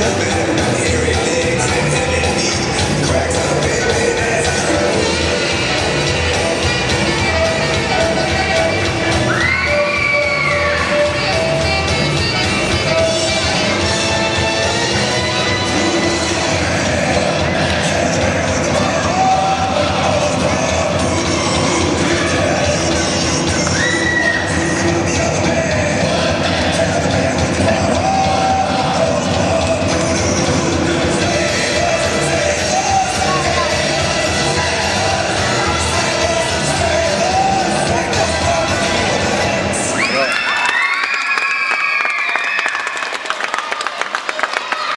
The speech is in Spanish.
de.